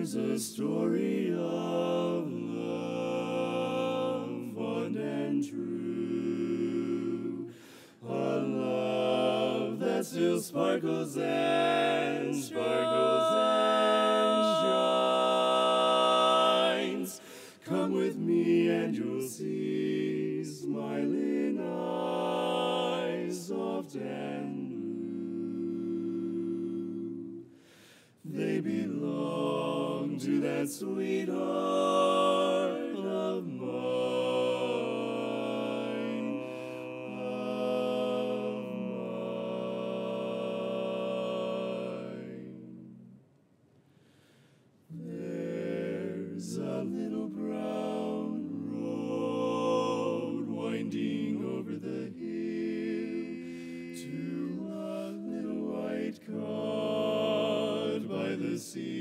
Here's a story of love, fond and true. A love that still sparkles and sparkles and shines. Come with me and you'll see smiling eyes, soft and to that sweetheart of mine. Of mine. There's a little brown road winding over the hill to a little white cot by the sea.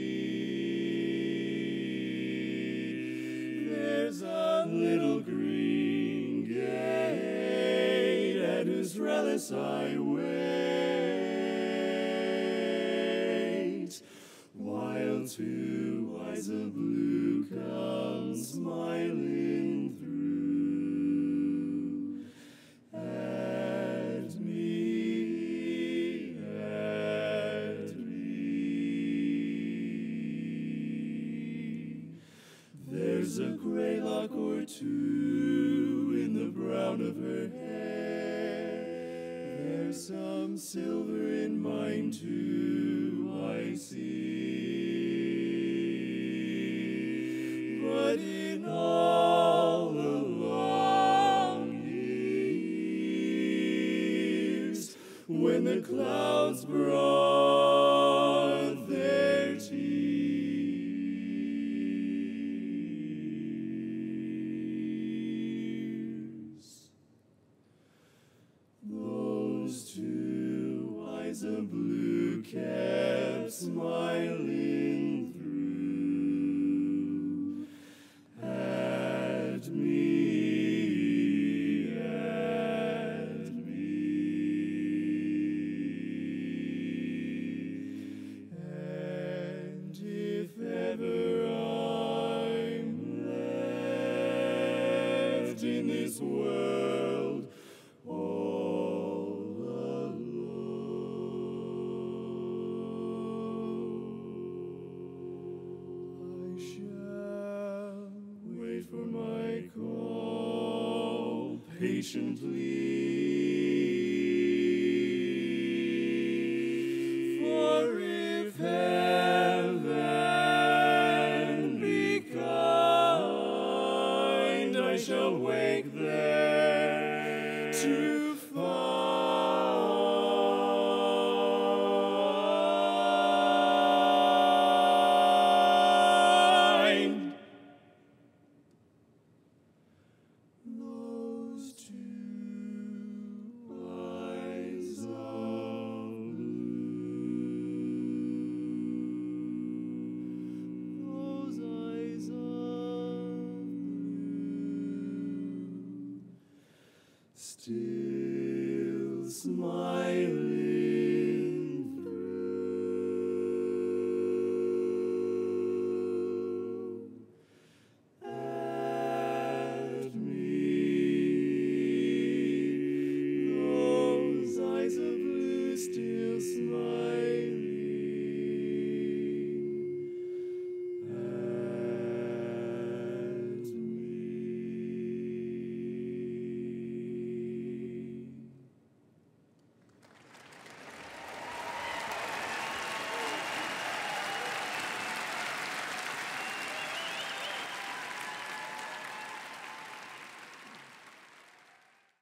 Whose I wait. While two eyes of blue come smiling through at me, at me. There's a gray lock or two in the brown of her hair. There's some silver in mine too, I see. But in all the long years, when the clouds brought of blue kept smiling through at me, at me. And if ever I'm left in this world all patiently. For if heaven be kind, I shall wake there to still smile.